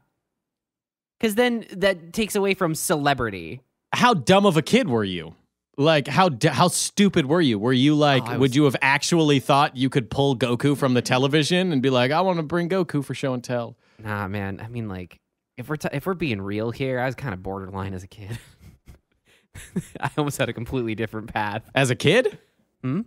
Because then that takes away from celebrity. How dumb of a kid were you? Like how d- how stupid were you? Were you like Oh, would you have actually thought you could pull Goku from the television and be like I want to bring Goku for show and tell? Nah, man. I mean, like, if we're t- if we're being real here, I was kind of borderline as a kid. [LAUGHS] [LAUGHS] I almost had a completely different path. As a kid? Hmm?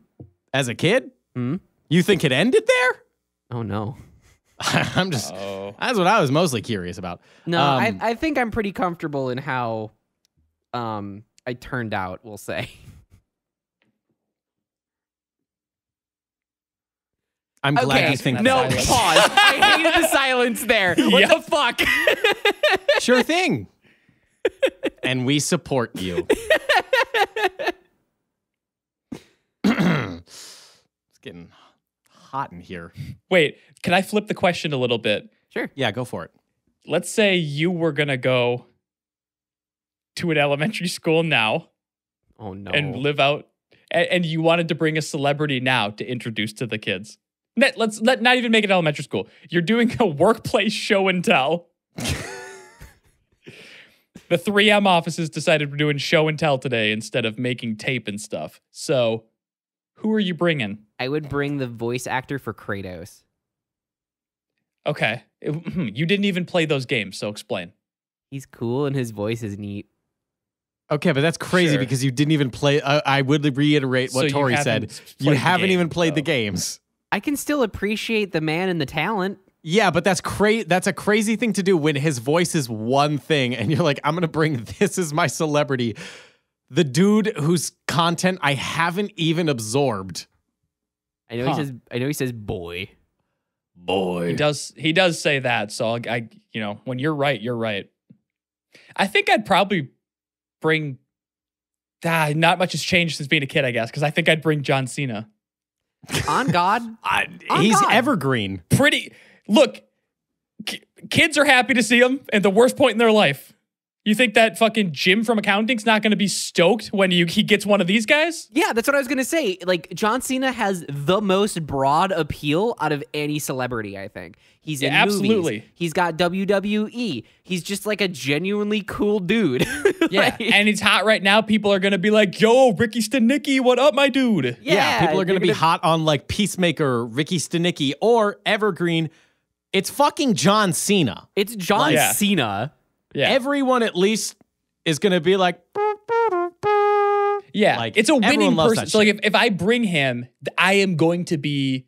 As a kid? Hmm? You think it ended there? Oh no. [LAUGHS] I'm just. Oh. That's what I was mostly curious about. No, Um, I I think I'm pretty comfortable in how um I turned out. We'll say. I'm glad okay. you think no, that. pause. I hated the silence there. [LAUGHS] What Yep. the fuck? Sure thing. And we support you. [LAUGHS] it's getting hot in here. Wait, can I flip the question a little bit? Sure. Yeah, go for it. Let's say you were gonna go to an elementary school now Oh no. and live out, and, and you wanted to bring a celebrity now to introduce to the kids. Let, let's let not even make it elementary school. You're doing a workplace show and tell. [LAUGHS] the 3M offices decided we're doing show and tell today instead of making tape and stuff. So, who are you bringing? I would bring the voice actor for Kratos. Okay, It- you didn't even play those games, so explain. He's cool and his voice is neat. Okay, but that's crazy Sure. because you didn't even play. Uh, I would reiterate what So Tory said. You haven't game, even played the games. I can still appreciate the man and the talent. Yeah, but that's crazy. That's a crazy thing to do when his voice is one thing, and you're like, I'm gonna bring [LAUGHS] this is my celebrity, the dude whose content I haven't even absorbed. I know Huh. he says I know he says boy. Boy. He Boy, does he does say that, so I, I you know when you're right, you're right. I think I'd probably bring. Ah, not much has changed since being a kid, I guess, because I think I'd bring John Cena. On God. [LAUGHS] I, On he's God. evergreen. Pretty look, ki- kids are happy to see him at the worst point in their life. You think that fucking Jim from accounting's not going to be stoked when you, he gets one of these guys? Yeah, that's what I was gonna say. Like John Cena has the most broad appeal out of any celebrity. I think he's in Yeah, movies. absolutely. He's got WWE. He's just like a genuinely cool dude. [LAUGHS] Yeah, Like, and he's hot right now. People are going to be like, "Yo, Ricky Stanicky, what up, my dude?" Yeah, people are they're gonna be hot on like Peacemaker, Ricky Stanicky, or Evergreen. It's fucking John Cena. It's John Yeah. Cena. Yeah, Everyone at least is gonna be like, Yeah, Like, it's a winning person. So like, if, if I bring him, I am going to be.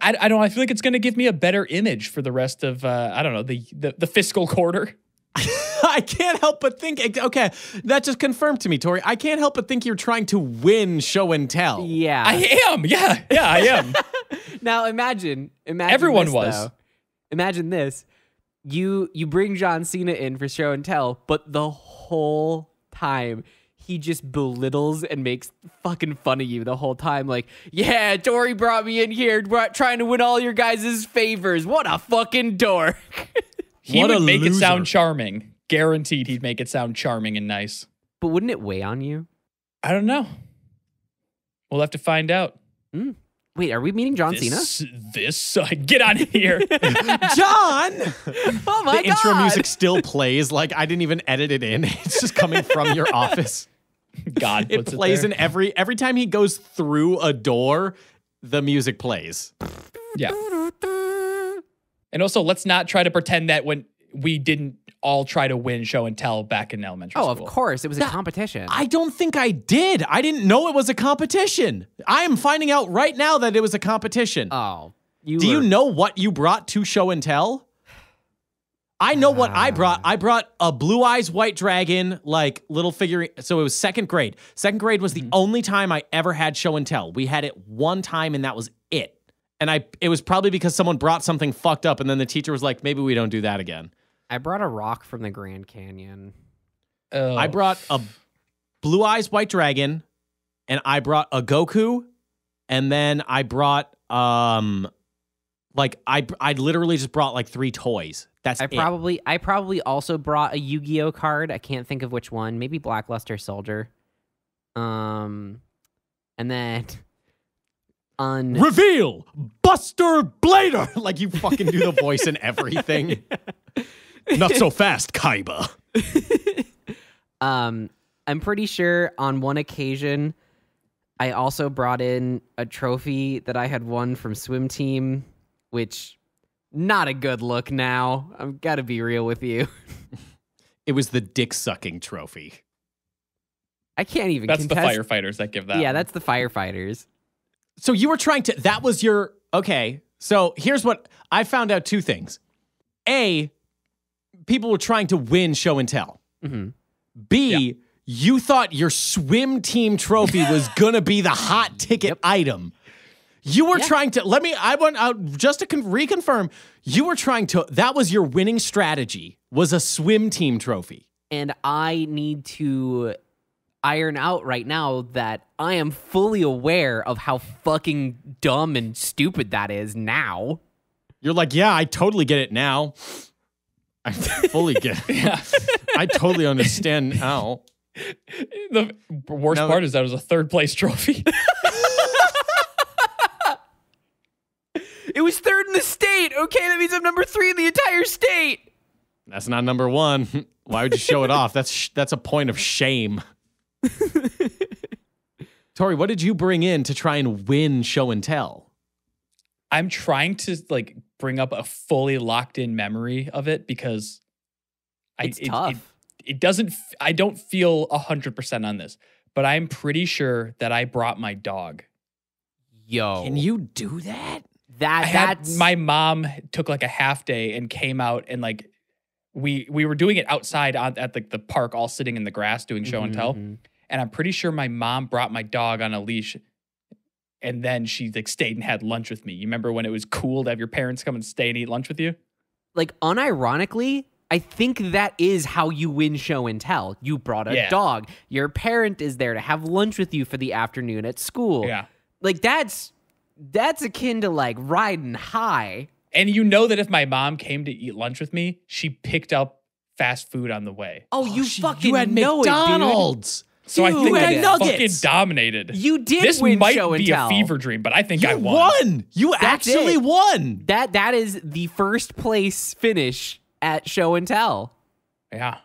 I, I don't. I feel like it's going to give me a better image for the rest of. Uh, I don't know the, the the fiscal quarter. [LAUGHS] [LAUGHS] I can't help but think. Okay, that just confirmed to me, Tory. I can't help but think you're trying to win show and tell. Yeah. I am. Yeah, yeah, I am. [LAUGHS] now imagine, imagine Everyone this, was. though. Imagine this: you you bring John Cena in for show and tell, but the whole time he just belittles and makes fucking fun of you the whole time. Like, yeah, Dory brought me in here, trying to win all your guys' favors. What a fucking dork! [LAUGHS] He What would a make it sound charming. Guaranteed, he'd make it sound charming and nice. but wouldn't it weigh on you? I don't know. We'll have to find out. Mm. Wait, are we meeting John This, this, [LAUGHS] uh, get on here. [LAUGHS] John, [LAUGHS] Oh my the intro music still plays. Like I didn't even edit it in. It's just coming from your office. God, It puts plays there. in every every time he goes through a door. The music plays. Yeah. And also, let's not try to pretend that when we didn't all try to win show and tell back in elementary Oh, school. of course, it was a competition. I don't think I did. I didn't know it was a competition. I am finding out right now that it was a competition. oh, you Do you know what you brought to show and tell? I know what I brought. Ah. I brought a blue eyes white dragon, like little figurine. So it was second grade. Second grade was the mm-hmm. only time I ever had show and tell. We had it one time, and that was it. And I, it was probably because someone brought something fucked up, and then the teacher was like, "Maybe we don't do that again." I brought a rock from the Grand Canyon. Oh. I brought a blue eyes white dragon, and I brought a Goku, and then I brought um, like I I literally just brought like three toys. That's I it. probably I probably also brought a Yu-Gi-Oh card. I can't think of which one. Maybe Black Luster Soldier. Um and then [LAUGHS] on Reveal Buster Blader. [LAUGHS] like you fucking do the voice and everything. [LAUGHS] Not so [LAUGHS] fast, Kaiba. [LAUGHS] um I'm pretty sure on one occasion I also brought in a trophy that I had won from swim team, which not a good look now. I've got to be real with you. It was the dick sucking trophy. I can't even That's the firefighters that give that. Yeah, one. that's the firefighters. So you were trying to that was your okay. So here's what I found out two things. A, people were trying to win show and tell. hmm B, you thought your swim team trophy was [LAUGHS] gonna be the hot ticket item. You were Yeah. trying to let me. I want out just to con- reconfirm. You were trying to. That was your winning strategy. Was a swim team trophy. and I need to iron out right now that I am fully aware of how fucking dumb and stupid that is now. You're like, yeah, I totally get it now. I fully get [LAUGHS] it. Yeah. I totally understand now. the worst Now- part is that it was a third place trophy. [LAUGHS] It was third in the state. Okay, that means I'm number three in the entire state. That's not number one. [LAUGHS] Why would you show it off? That's sh- that's a point of shame. Tory, what did you bring in to try and win show and tell? I'm trying to like bring up a fully locked in memory of it because I, It's it, tough. It, it doesn't. f- I don't feel hundred percent on this, but I'm pretty sure that I brought my dog. Yo, Can you do that? That I had that's my mom took like a half day and came out and like we we were doing it outside on, at like the park, all sitting in the grass doing show and tell. Mhm. And I'm pretty sure my mom brought my dog on a leash. And then she like stayed and had lunch with me. You remember when it was cool to have your parents come and stay and eat lunch with you? like unironically, I think that is how you win show and tell. You brought a Yeah. dog. Your parent is there to have lunch with you for the afternoon at school. Yeah. Like that's that's akin to like riding high. And you know that if my mom came to eat lunch with me, she picked up fast food on the way. Oh, oh you she- fucking you had know it, dude. McDonald's. So I Dude, think you I had fucking nuggets. dominated. You did this win might show and be tell. a fever dream, but I think You I won. won. You That's actually it. won. That that is the first place finish at show and tell. Yeah.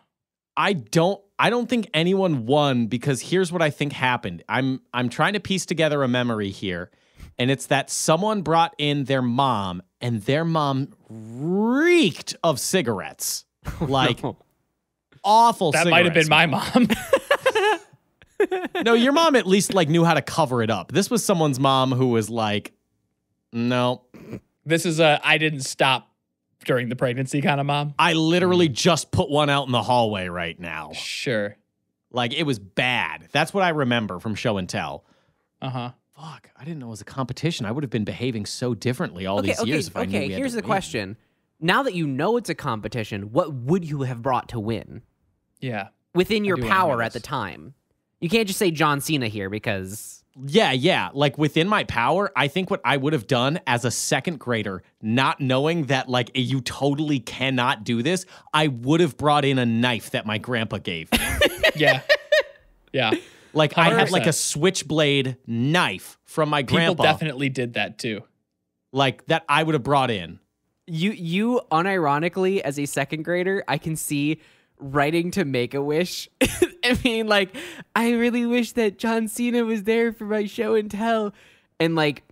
I don't I don't think anyone won because here's what I think happened. I'm I'm trying to piece together a memory here. And it's that someone brought in their mom and their mom reeked of cigarettes. [LAUGHS] Like No. awful That might have been my mom. [LAUGHS] No, your mom at least like knew how to cover it up. This was someone's mom who was like, "No, this is a I didn't stop during the pregnancy kind of mom. I literally just put one out in the hallway right now." Sure. Like it was bad. That's what I remember from show and tell. Uh huh. Fuck, I didn't know it was a competition. I would have been behaving so differently all okay, these okay, years if I knew okay. we had Here's to the win. question: Now that you know it's a competition, what would you have brought to win Yeah. within your do wanna hear power at the time? You can't just say John Cena here because Yeah, yeah. Like within my power, I think what I would have done as a second grader, not knowing that like eh, you totally cannot do this, I would have brought in a knife that my grandpa gave me. [LAUGHS] Yeah. yeah. like I had like a switchblade knife from my People grandpa, definitely did that too. like that I would have brought in. you you unironically as a second grader, I can see writing to Make a Wish. [LAUGHS] I mean, like, I really wish that John Cena was there for my show and tell, and like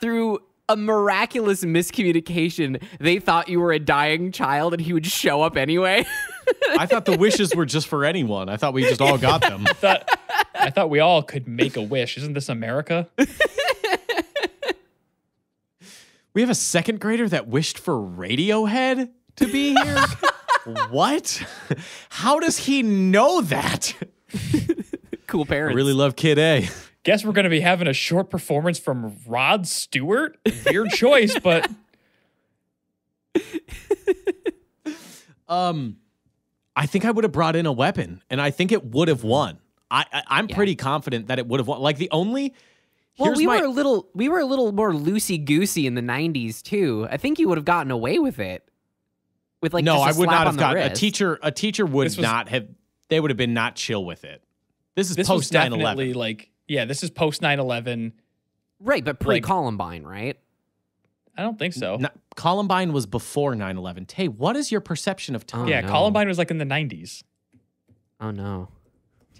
through a miraculous miscommunication, they thought you were a dying child and he would show up anyway. [LAUGHS] I thought the wishes were just for anyone. I thought we just all got them. [LAUGHS] Thought, I thought we all could make a wish. Isn't this America? We have a second grader that wished for Radiohead to be here. What? How does he know that? [LAUGHS] cool I parents. really love Kid A. Guess we're going to be having a short performance from Rod Stewart. Weird choice, but [LAUGHS] Um, I think I would have brought in a weapon, and I think it would have won. I, I I'm pretty confident that it would have won. Like the only. Well, here's we my- were a little we were a little more loosey goosey in the '90s too. I think you would have gotten away with it. With like no, just a I would slap not have the got a teacher. A teacher would was- not have. They would have been not chill with it. This is this post 9-11. like, yeah, this is post 9 11. right? But pre like- Columbine, right? I don't think so. Columbine was before 9 11. Tay, what is your perception of oh, time? Oh, yeah, no. Columbine was like in the 90s. Oh no.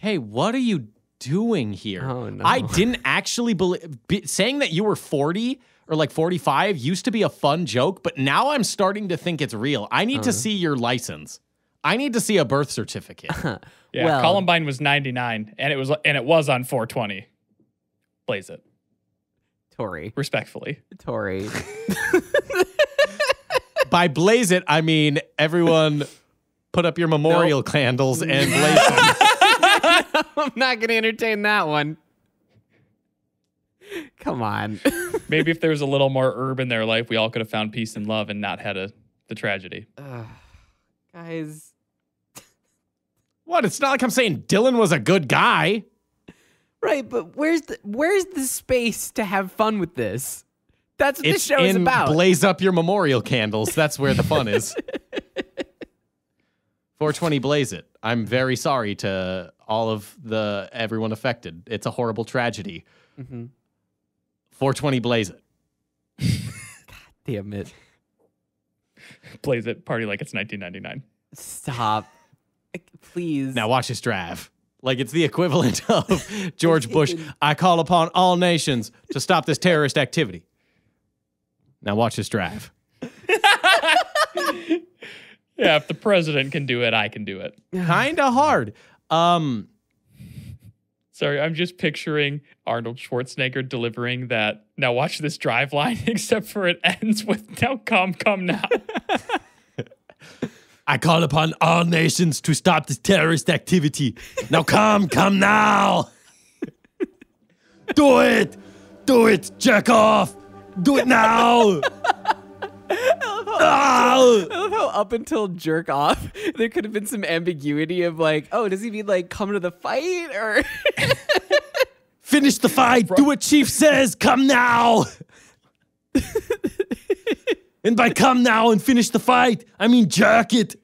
Hey, what are you doing here? Oh, no. I didn't actually believe be, saying that you were 40 or like 45 used to be a fun joke, but now I'm starting to think it's real. I need to uh-huh. see your license. I need to see a birth certificate. [LAUGHS] Yeah, Well- Columbine was 99 and it was and it was on 420. Blaze it Tory, respectfully. Tory. [LAUGHS] By blaze it, I mean everyone put up your memorial candles and [LAUGHS] blaze them. I'm not gonna entertain that one. [LAUGHS] Come on. [LAUGHS] Maybe if there was a little more herb in their life, we all could have found peace and love and not had a the tragedy. Ugh. guys. [LAUGHS] What? It's not like I'm saying Dylan was a good guy. Right, but where's the where's the space to have fun with this? That's what It's this show is about. blaze up your memorial candles. That's where the fun is. 420 blaze it. I'm very sorry to all of the everyone affected. It's a horrible tragedy. Mm-hmm. 420 blaze it. God damn it. Plays it party like it's 1999. Stop. Please. Now watch this drive. Like it's the equivalent [LAUGHS] of George Bush. I call upon all nations to stop this terrorist activity. Now watch this drive. [LAUGHS] Yeah, if the president can do it, I can do it. Kinda hard. Um, Sorry, I'm just picturing Arnold Schwarzenegger delivering that. Now watch this drive line, [LAUGHS] except for it ends with "Now come, come now." [LAUGHS] I call upon all nations to stop this terrorist activity. Now come, come now. Do it. Do it. Check off. Do it now. Ah! I love how up until jerk off, [LAUGHS] there could have been some ambiguity of like, oh, does he mean like come to the fight or [LAUGHS] Finish the fight. Do what Chief says. Come now. [LAUGHS] and by come now and finish the fight, I mean jerk it.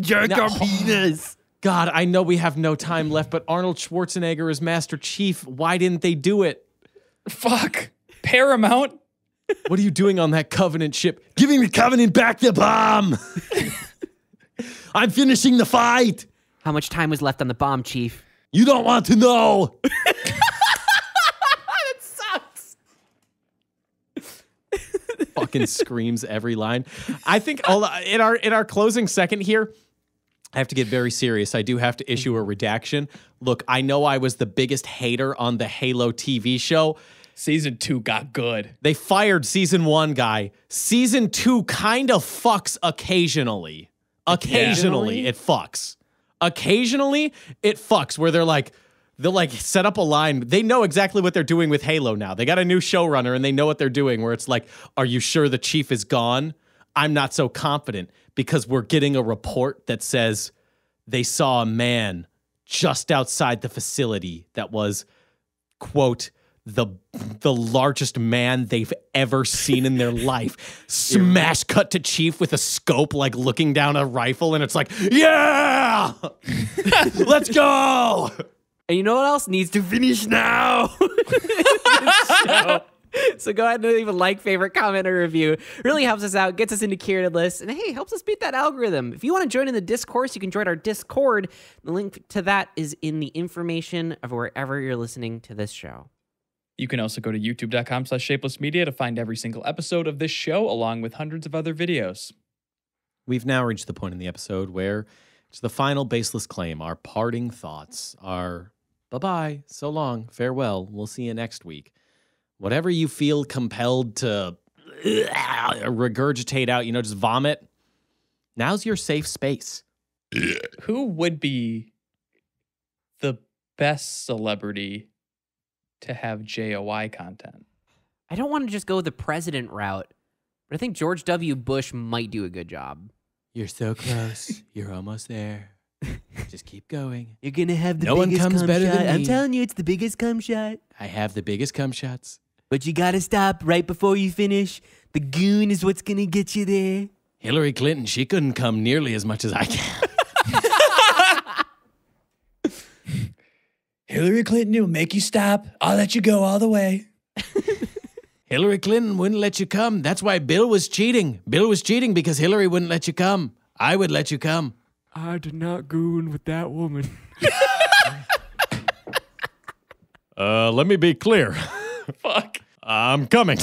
jerk No. our penis? God, I know we have no time left, but Arnold Schwarzenegger is Master Chief. Why didn't they do it? Fuck. Paramount. What are you doing on that Covenant ship? Giving the Covenant back the bomb. [LAUGHS] I'm finishing the fight. How much time was left on the bomb, Chief? You don't want to know. that Sucks. Fucking screams every line. I think all, in our in our closing second here, I have to get very serious. I do have to issue a redaction. Look, I know I was the biggest hater on the Halo TV show. Season two got good. They fired season one guy. Season two kind of fucks occasionally. Occasionally, Occasionally? it fucks. Occasionally, it fucks where they're like, they'll like set up a line. They know exactly what they're doing with Halo now. They got a new showrunner and they know what they're doing. Where it's like, are you sure the chief is gone? I'm not so confident because we're getting a report that says they saw a man just outside the facility that was quote the the largest man they've ever seen in their life. [LAUGHS] Smash cut to Chief with a scope, like looking down a rifle, and it's like, yeah, [LAUGHS] let's go. And you know what else needs to finish now? [LAUGHS] Show. So go ahead and leave a like, favorite, comment, or review. Really helps us out, gets us into curated lists, and hey, helps us beat that algorithm. If you want to join in the discourse, you can join our Discord. The link to that is in the information of wherever you're listening to this show. You can also go to youtube.com slash shapeless media to find every single episode of this show, along with hundreds of other videos. We've now reached the point in the episode where it's the final baseless claim, our parting thoughts, our bye bye, so long, farewell, we'll see you next week. Whatever you feel compelled to [CLEARS THROAT] regurgitate out, you know, just vomit, now's your safe space. Who would be the best celebrity to have JOI content? I don't want to just go the president route, but I think George W. Bush might do a good job. You're so close. [LAUGHS] You're almost there. [LAUGHS] Just keep going. You're gonna have the No one comes cum better shot. than I'm telling you, it's the biggest cum shot. I have the biggest cum shots. But you gotta stop right before you finish. The goon is what's gonna get you there. Hillary Clinton, she couldn't come nearly as much as I can. [LAUGHS] Hillary Clinton will make you stop. I'll let you go all the way. [LAUGHS] Hillary Clinton wouldn't let you come. That's why Bill was cheating. Bill was cheating because Hillary wouldn't let you come. I would let you come. I did not goon with that woman. [LAUGHS] Uh, let me be clear. [LAUGHS] Fuck. I'm coming.